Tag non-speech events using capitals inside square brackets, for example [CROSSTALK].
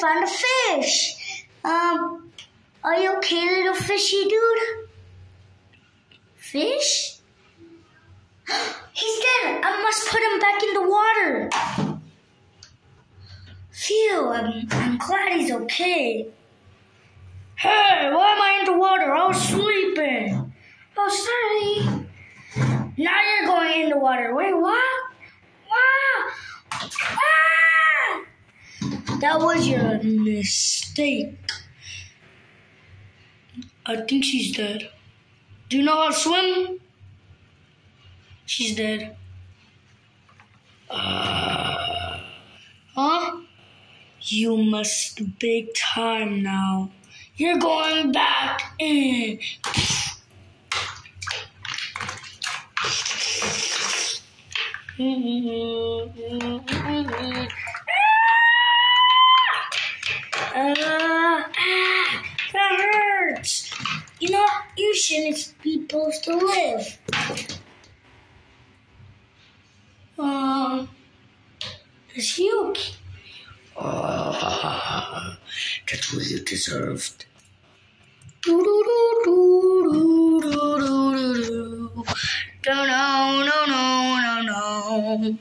Found a fish. Um, are you okay, little fishy dude? Fish? [GASPS] He's dead. I must put him back in the water. Phew, I'm, I'm glad he's okay. Hey, why am I in the water? I was sleeping. Oh, sorry. Now you're going in the water. Wait, what? Wow! Ah! That was your mistake. I think she's dead. Do you know how to swim? She's dead. Uh, huh? You must big time now. You're going back in. [LAUGHS] Uh, ah, that hurts. You know, you shouldn't be supposed to live. Um, is he okay? That's what you deserved. Do do do do do do do do do. No no no no no no.